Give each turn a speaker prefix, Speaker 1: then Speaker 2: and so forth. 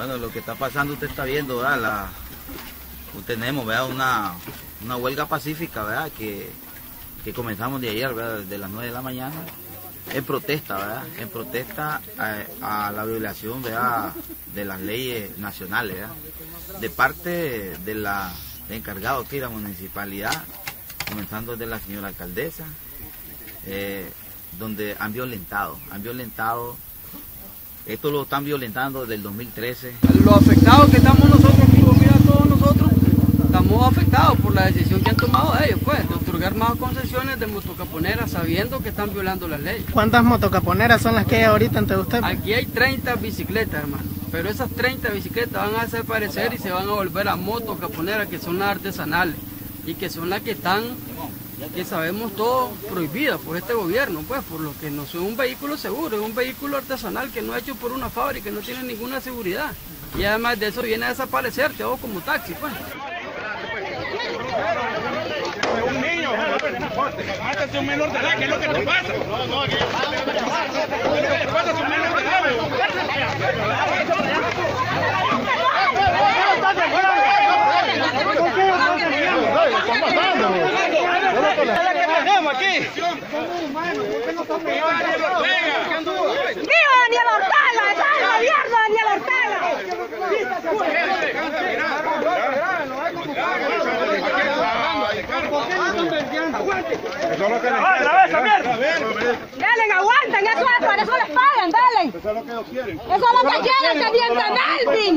Speaker 1: Bueno, lo que está pasando usted está viendo, ¿verdad? La, tenemos, ¿verdad? Una, una huelga pacífica, ¿verdad? Que, que comenzamos de ayer, ¿verdad? Desde las 9 de la mañana en protesta, ¿verdad? En protesta a, la violación, ¿verdad? De las leyes nacionales. De parte de la de encargado aquí de la municipalidad, comenzando desde la señora alcaldesa, eh, donde han violentado, han violentado, esto lo están violentando desde el 2013.
Speaker 2: Los afectados que estamos nosotros aquí, mira, todos nosotros, estamos afectados por la decisión que han tomado ellos, pues, de otorgar más concesiones de motocaponeras sabiendo que están violando las leyes.
Speaker 3: ¿Cuántas motocaponeras son las que hay ahorita entre ustedes?
Speaker 2: Aquí hay 30 bicicletas, hermano, pero esas 30 bicicletas van a desaparecer y se van a volver a motocaponeras que son las artesanales y que son las que están que sabemos todos prohibidas por este gobierno, pues, por lo que no es un vehículo seguro, es un vehículo artesanal que no es hecho por una fábrica, no tiene ninguna seguridad. Y además de eso viene a desaparecer, te hago como taxi, pues.
Speaker 4: Un niño, un menor de edad, ¿qué es lo que te pasa? No, no, ¿qué le pasa a un menor de edad? ¿Qué está pasando? Aquí?
Speaker 5: ¡Viva Daniel Ortega! ¡Está el gobierno Daniel Ortega! Dale, aguanten, eso es, por eso les pagan, dale. Eso es lo que quieren. Eso es lo que quieren, que mientan Melvin.